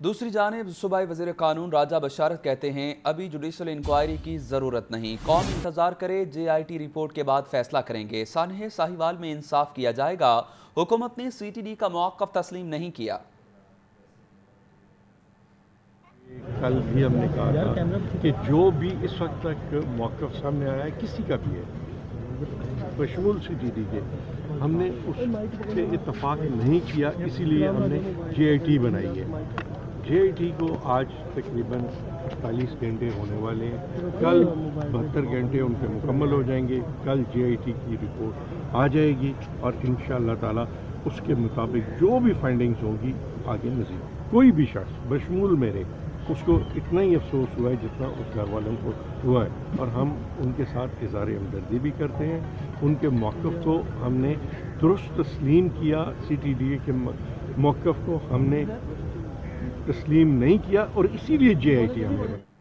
दूसरी जानब सूबाई वज़ीर कानून राजा बशारत कहते हैं अभी जुडिशल इंक्वायरी की ज़रूरत नहीं। कौन इंतज़ार करे जे आई टी रिपोर्ट के बाद फैसला करेंगे। सानह साहिवाल में इंसाफ किया जाएगा। हुकूमत ने सी टी डी का मौक़ तस्लीम नहीं किया। कल भी हमने कहा था कि जो भी इस वक्त तक मौक़ सामने आया है किसी का भी है। बशमूल सी डी डी के। हमने उस पे इतफाक़ नहीं किया इसीलिए हमने जे आई टी बनाई है। जे आई टी को आज तकरीबन अड़तालीस घंटे होने वाले हैं। कल बहत्तर घंटे उनके मुकम्मल हो जाएँगे। कल जे आई टी की रिपोर्ट आ जाएगी और इन ताला उसके मुताबिक जो भी फाइंडिंग्स होंगी, आगे मजीद कोई भी शख्स बशमूल मेरे, उसको इतना ही अफसोस हुआ है जितना उस घर वालों को हुआ है। और हम उनके साथ इजहार हमदर्दी भी करते हैं। उनके मौक़ को हमने दुरुस्त तस्लीम किया। सी टी डी ए के मौक़ को हमने तस्लीम नहीं किया और इसीलिए जे आई टी हमने।